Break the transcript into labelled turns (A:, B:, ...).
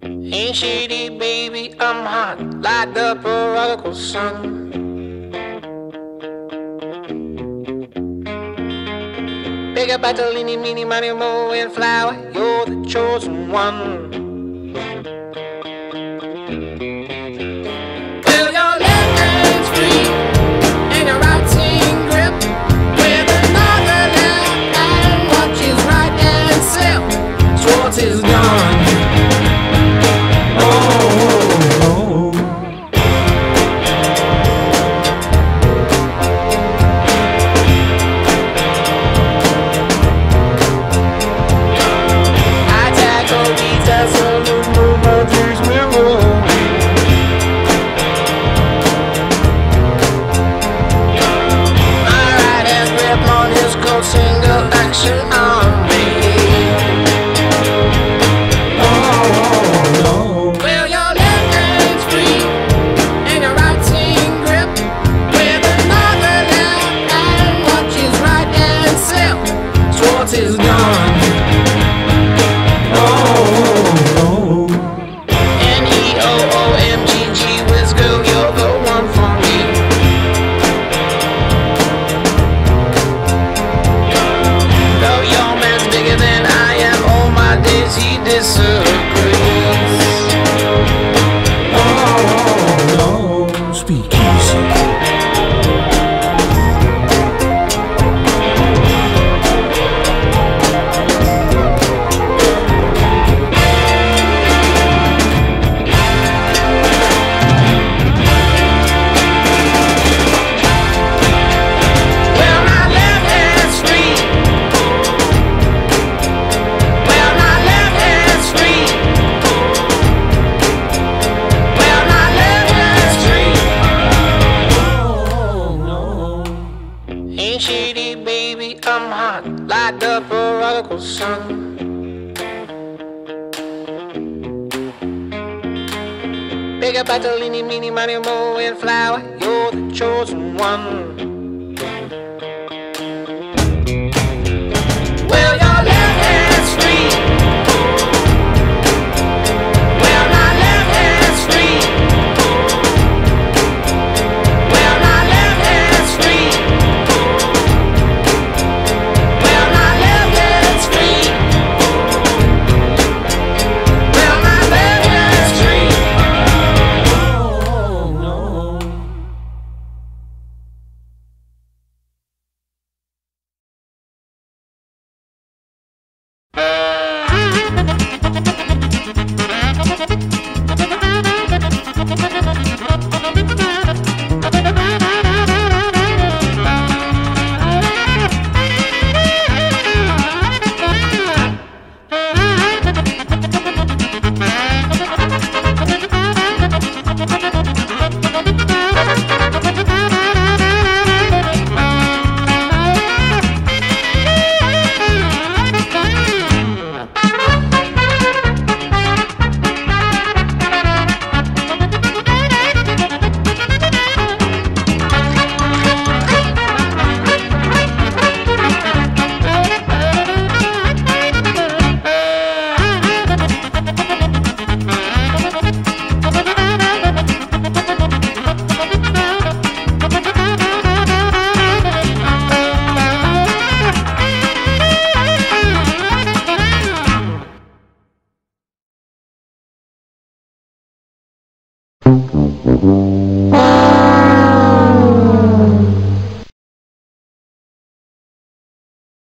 A: Ain't shady, baby, I'm hot like the prodigal son. Big up Bartolini, meeny, money, mo, and flower, you're the chosen one. On me. Will your left hand's free and your right hand grip with another left hand right and slip. Schwartz is he disagrees. Like the prodigal son. Big up Bartolini, meeny, money, mo, and flower, you're the chosen one.
B: You.